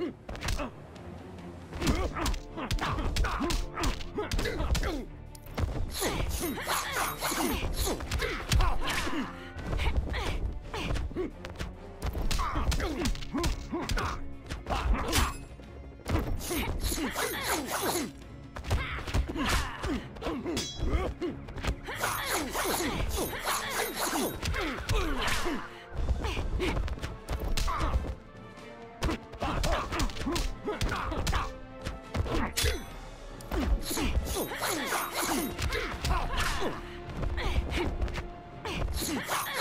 Ugh! Ha!